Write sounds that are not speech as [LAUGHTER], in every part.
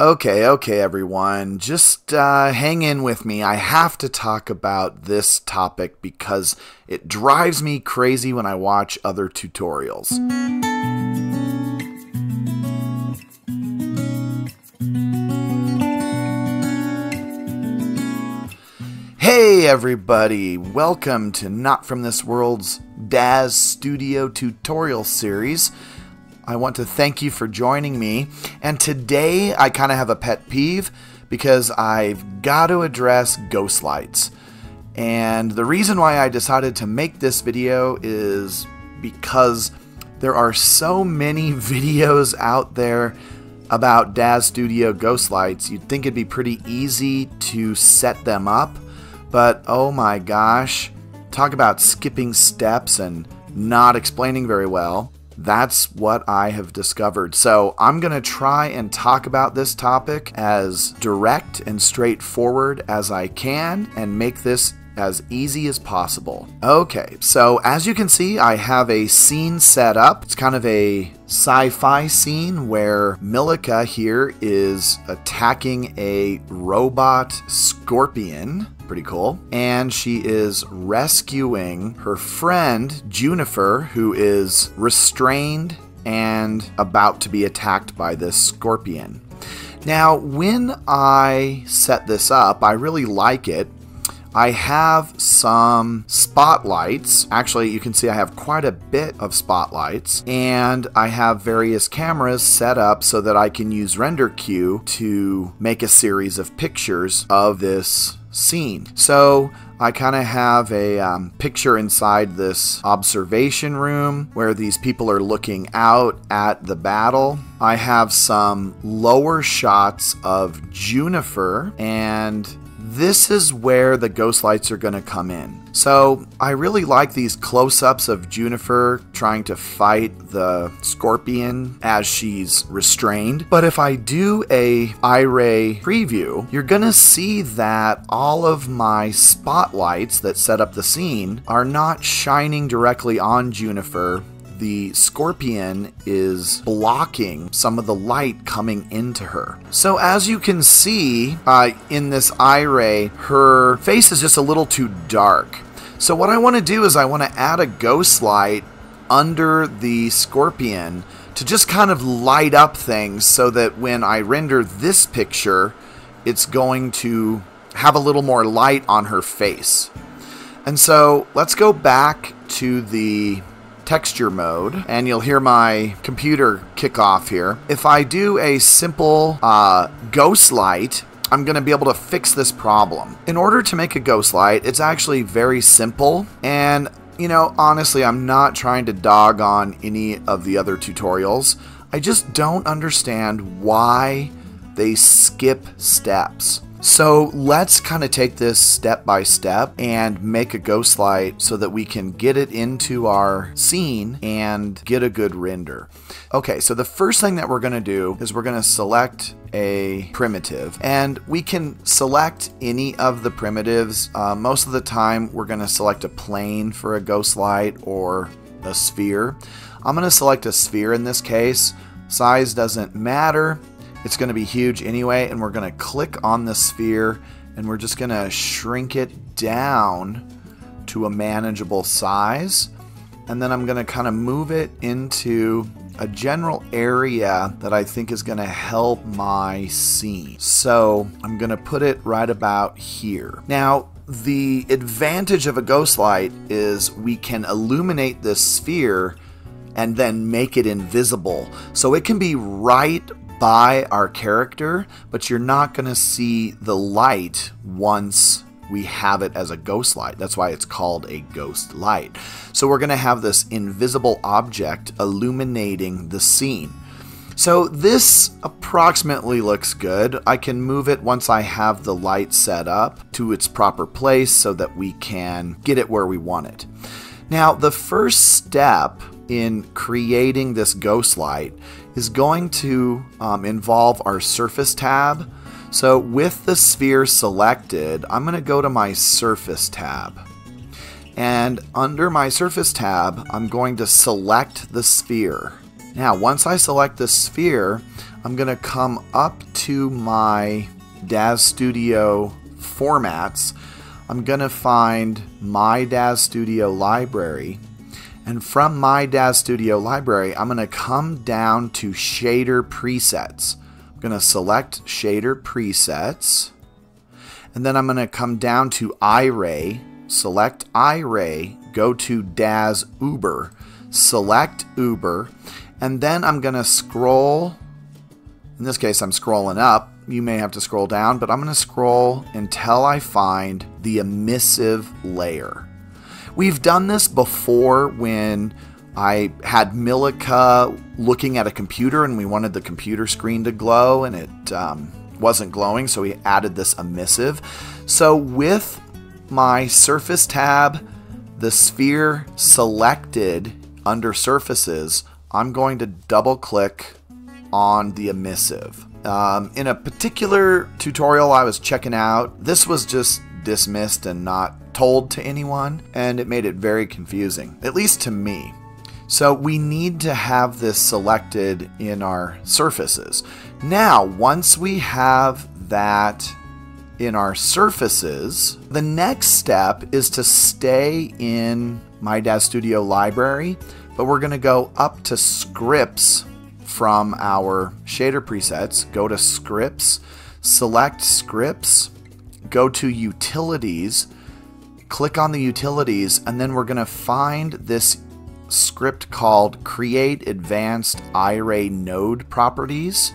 Okay, okay, everyone. Just uh, hang in with me. I have to talk about this topic because it drives me crazy when I watch other tutorials. Hey, everybody. Welcome to Not From This World's Daz Studio tutorial series. I want to thank you for joining me. And today I kind of have a pet peeve because I've got to address ghost lights. And the reason why I decided to make this video is because there are so many [LAUGHS] videos out there about Daz Studio ghost lights. You'd think it'd be pretty easy to set them up, but oh my gosh, talk about skipping steps and not explaining very well. That's what I have discovered. So I'm going to try and talk about this topic as direct and straightforward as I can and make this as easy as possible. Okay, so as you can see, I have a scene set up. It's kind of a sci fi scene where Milika here is attacking a robot scorpion. Pretty cool. And she is rescuing her friend, Junifer, who is restrained and about to be attacked by this scorpion. Now, when I set this up, I really like it I have some spotlights. Actually, you can see I have quite a bit of spotlights, and I have various cameras set up so that I can use Render Queue to make a series of pictures of this scene. So I kind of have a um, picture inside this observation room where these people are looking out at the battle. I have some lower shots of Junifer and this is where the ghost lights are going to come in. So I really like these close-ups of Junifer trying to fight the scorpion as she's restrained. But if I do a iRay preview, you're going to see that all of my spotlights that set up the scene are not shining directly on Junifer the scorpion is blocking some of the light coming into her. So as you can see uh, in this iRay, her face is just a little too dark. So what I want to do is I want to add a ghost light under the scorpion to just kind of light up things so that when I render this picture, it's going to have a little more light on her face. And so let's go back to the texture mode, and you'll hear my computer kick off here. If I do a simple uh, ghost light, I'm going to be able to fix this problem. In order to make a ghost light, it's actually very simple, and you know, honestly, I'm not trying to dog on any of the other tutorials. I just don't understand why they skip steps. So let's kind of take this step by step and make a ghost light so that we can get it into our scene and get a good render. Okay, so the first thing that we're going to do is we're going to select a primitive and we can select any of the primitives. Uh, most of the time we're going to select a plane for a ghost light or a sphere. I'm going to select a sphere in this case. Size doesn't matter. It's going to be huge anyway, and we're going to click on the sphere and we're just going to shrink it down to a manageable size. And then I'm going to kind of move it into a general area that I think is going to help my scene. So I'm going to put it right about here. Now, the advantage of a ghost light is we can illuminate this sphere and then make it invisible. So it can be right by our character, but you're not going to see the light once we have it as a ghost light. That's why it's called a ghost light. So we're going to have this invisible object illuminating the scene. So this approximately looks good. I can move it once I have the light set up to its proper place so that we can get it where we want it. Now the first step in creating this ghost light is going to um, involve our surface tab. So with the sphere selected, I'm going to go to my surface tab. And under my surface tab, I'm going to select the sphere. Now, once I select the sphere, I'm going to come up to my DAZ Studio formats. I'm going to find my DAZ Studio library. And from my DAZ Studio library, I'm going to come down to shader presets. I'm going to select shader presets. And then I'm going to come down to iRay, select iRay, go to DAZ Uber, select Uber, and then I'm going to scroll. In this case, I'm scrolling up. You may have to scroll down, but I'm going to scroll until I find the emissive layer. We've done this before when I had Milica looking at a computer and we wanted the computer screen to glow and it um, wasn't glowing, so we added this emissive. So with my Surface tab, the sphere selected under Surfaces, I'm going to double click on the emissive. Um, in a particular tutorial I was checking out, this was just dismissed and not told to anyone, and it made it very confusing, at least to me. So we need to have this selected in our surfaces. Now, once we have that in our surfaces, the next step is to stay in my DAZ Studio library but we're going to go up to scripts from our shader presets. Go to scripts, select scripts, go to utilities, click on the utilities, and then we're going to find this script called create advanced iRay node properties.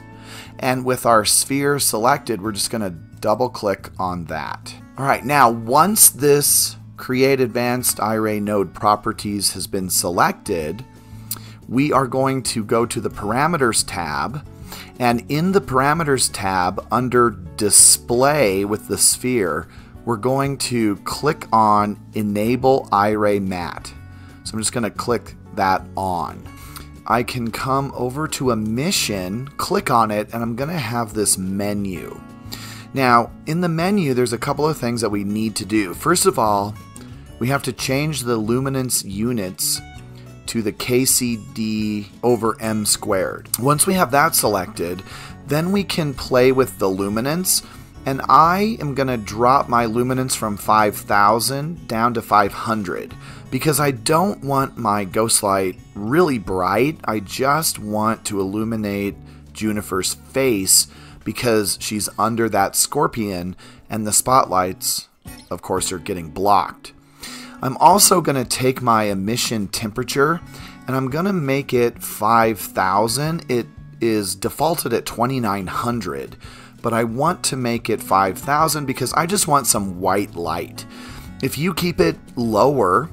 And with our sphere selected, we're just going to double click on that. All right, now once this Create Advanced iRay Node Properties has been selected, we are going to go to the Parameters tab. And in the Parameters tab, under Display with the sphere, we're going to click on Enable iRay Matte. So I'm just going to click that on. I can come over to Emission, click on it, and I'm going to have this menu. Now, in the menu, there's a couple of things that we need to do. First of all, we have to change the luminance units to the KCD over M squared. Once we have that selected, then we can play with the luminance and I am going to drop my luminance from 5000 down to 500 because I don't want my ghost light really bright. I just want to illuminate Junifer's face because she's under that scorpion and the spotlights, of course, are getting blocked. I'm also going to take my emission temperature and I'm going to make it 5000. It is defaulted at 2900, but I want to make it 5000 because I just want some white light. If you keep it lower,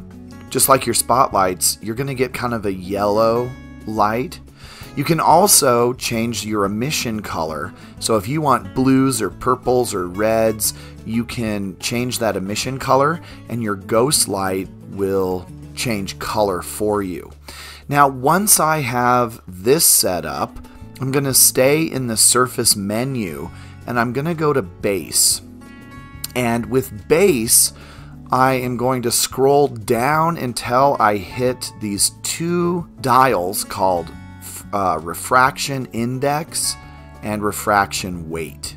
just like your spotlights, you're going to get kind of a yellow light. You can also change your emission color. So if you want blues or purples or reds, you can change that emission color and your ghost light will change color for you. Now, once I have this set up, I'm going to stay in the surface menu and I'm going to go to base. And with base, I am going to scroll down until I hit these two dials called uh, refraction index and refraction weight.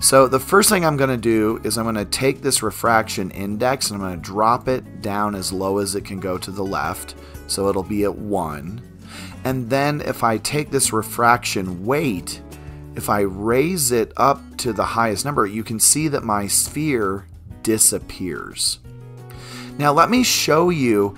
So the first thing I'm going to do is I'm going to take this refraction index and I'm going to drop it down as low as it can go to the left. So it'll be at 1. And then if I take this refraction weight, if I raise it up to the highest number, you can see that my sphere disappears. Now let me show you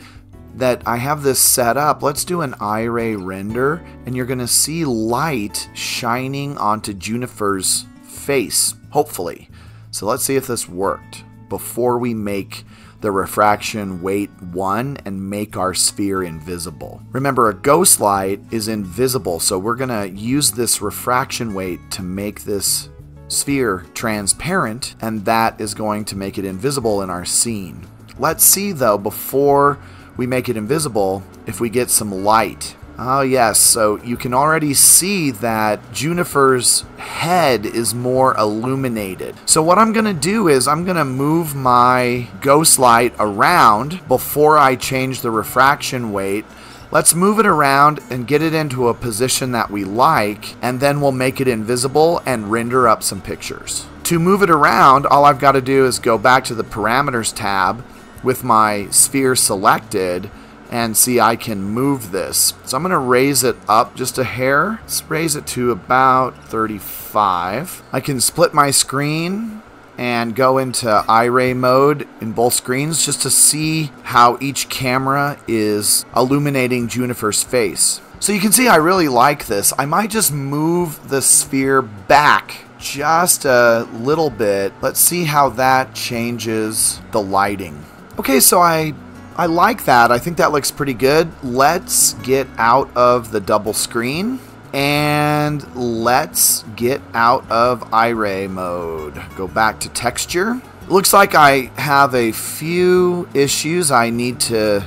that I have this set up. Let's do an iRay render and you're going to see light shining onto Junifer's face, hopefully. So let's see if this worked before we make the refraction weight 1 and make our sphere invisible. Remember, a ghost light is invisible, so we're going to use this refraction weight to make this sphere transparent, and that is going to make it invisible in our scene. Let's see, though, before we make it invisible, if we get some light Oh, yes. So you can already see that Junifer's head is more illuminated. So what I'm going to do is I'm going to move my ghost light around before I change the refraction weight. Let's move it around and get it into a position that we like, and then we'll make it invisible and render up some pictures. To move it around, all I've got to do is go back to the Parameters tab with my sphere selected and see I can move this. So I'm going to raise it up just a hair. Let's raise it to about 35. I can split my screen and go into iRay mode in both screens just to see how each camera is illuminating Junifer's face. So you can see I really like this. I might just move the sphere back just a little bit. Let's see how that changes the lighting. Okay, so I I like that. I think that looks pretty good. Let's get out of the double screen and let's get out of iRay mode. Go back to texture. Looks like I have a few issues I need to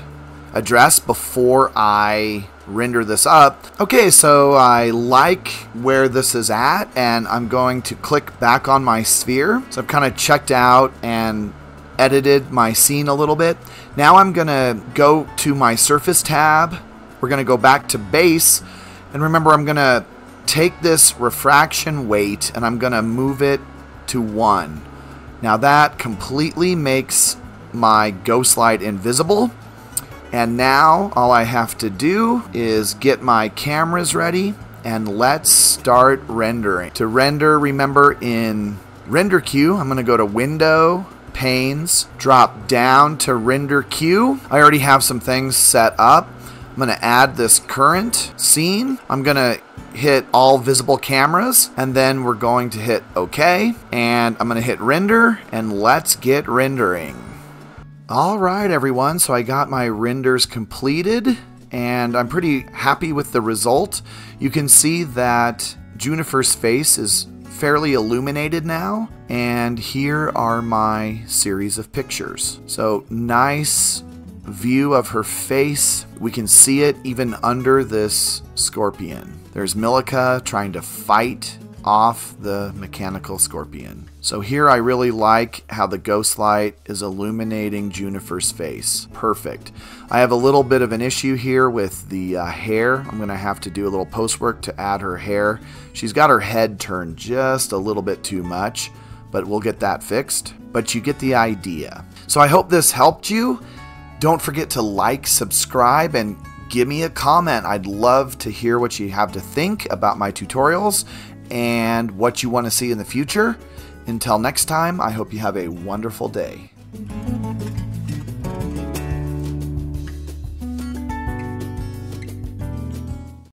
address before I render this up. Okay, so I like where this is at and I'm going to click back on my sphere. So I've kind of checked out and edited my scene a little bit. Now I'm going to go to my surface tab. We're going to go back to base. And remember, I'm going to take this refraction weight and I'm going to move it to 1. Now that completely makes my ghost light invisible. And now all I have to do is get my cameras ready and let's start rendering. To render, remember in render queue, I'm going to go to window, panes, drop down to render queue. I already have some things set up. I'm going to add this current scene. I'm going to hit all visible cameras and then we're going to hit OK and I'm going to hit render and let's get rendering. All right, everyone. So I got my renders completed and I'm pretty happy with the result. You can see that Junifer's face is fairly illuminated now. And here are my series of pictures. So nice view of her face. We can see it even under this scorpion. There's Milica trying to fight off the mechanical scorpion. So here I really like how the ghost light is illuminating Junifer's face. Perfect. I have a little bit of an issue here with the uh, hair. I'm going to have to do a little post work to add her hair. She's got her head turned just a little bit too much, but we'll get that fixed. But you get the idea. So I hope this helped you. Don't forget to like, subscribe, and give me a comment. I'd love to hear what you have to think about my tutorials and what you want to see in the future. Until next time, I hope you have a wonderful day.